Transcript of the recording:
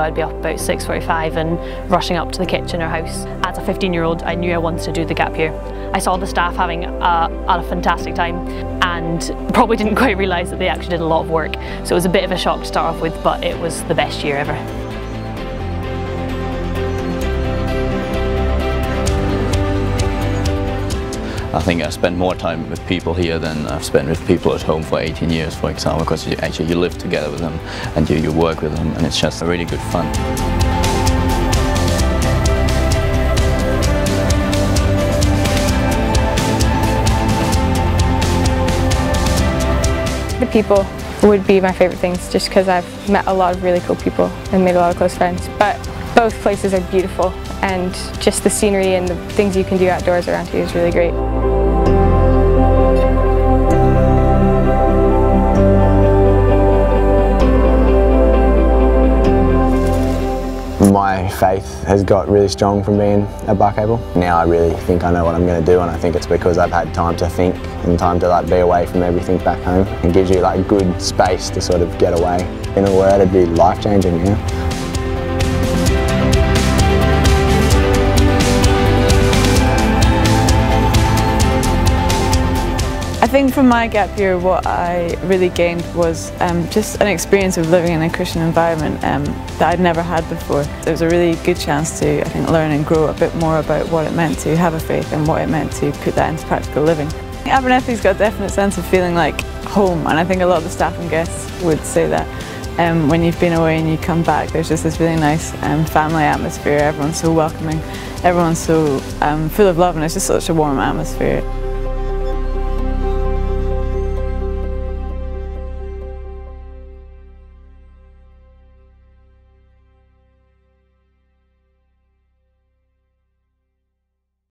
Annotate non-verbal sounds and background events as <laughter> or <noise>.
I'd be up about 6.45 and rushing up to the kitchen or house. As a 15 year old I knew I wanted to do the gap year. I saw the staff having a, a fantastic time and probably didn't <laughs> quite realise that they actually did a lot of work so it was a bit of a shock to start off with but it was the best year ever. I think I spend more time with people here than I've spent with people at home for 18 years, for example, because you actually you live together with them and you, you work with them, and it's just really good fun. The people would be my favourite things just because I've met a lot of really cool people and made a lot of close friends. But both places are beautiful and just the scenery and the things you can do outdoors around here is really great. Faith has got really strong from being at Barcaple. Now I really think I know what I'm going to do and I think it's because I've had time to think and time to like be away from everything back home. It gives you like good space to sort of get away. In a word, it'd be life changing, yeah. Think from my gap year what I really gained was um, just an experience of living in a Christian environment um, that I'd never had before. It was a really good chance to I think learn and grow a bit more about what it meant to have a faith and what it meant to put that into practical living. Abernethy's got a definite sense of feeling like home and I think a lot of the staff and guests would say that. Um, when you've been away and you come back there's just this really nice um, family atmosphere, everyone's so welcoming, everyone's so um, full of love and it's just such a warm atmosphere.